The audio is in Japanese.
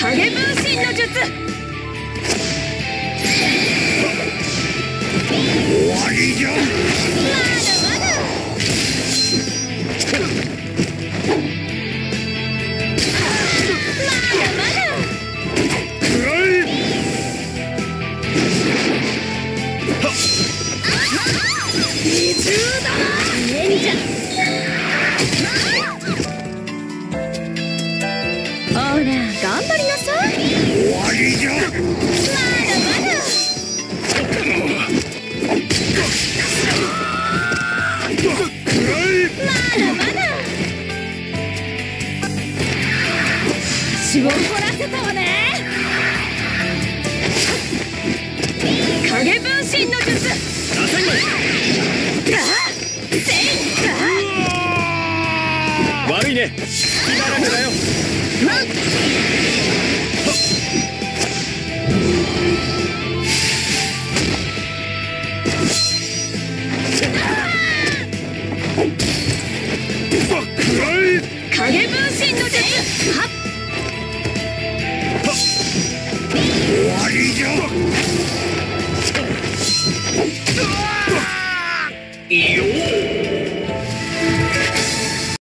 影分身の術。終わりじゃほら頑張りなさい終わりじゃまだまだ。くらえまだまだ。足を凝らせたわね影分身の術ね隙だけだよ影分身の術はっ終わりじゃよ